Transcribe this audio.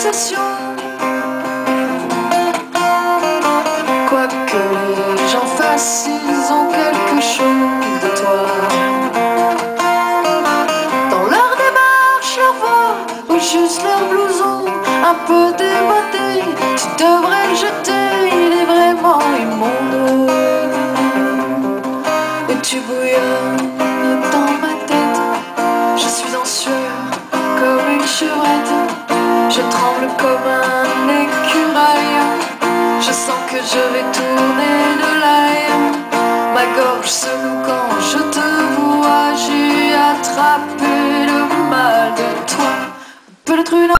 conversation. Quoique les gens fassent, ils ont quelque chose de toi. Dans leur démarche, leur voix ou juste leur blouson, un peu déboîté, tu devrais le jeter, il est vraiment immonde. Et tu bouillonnes dans ma tête, je suis en sueur comme une chevrette. Je comme un écureuil. Je sens que je vais tourner de l'ail. Ma gorge se loue quand je te vois. J'ai attrapé le mal de toi. Peut-être une